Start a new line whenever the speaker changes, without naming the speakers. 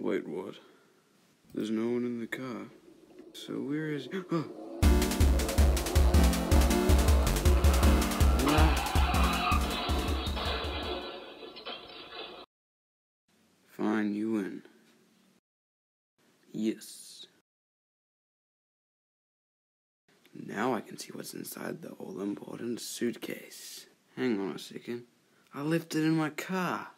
Wait what? There's no one in the car. So where is. Oh! Fine, you win. Yes. Now I can see what's inside the all important suitcase. Hang on a second. I left it in my car.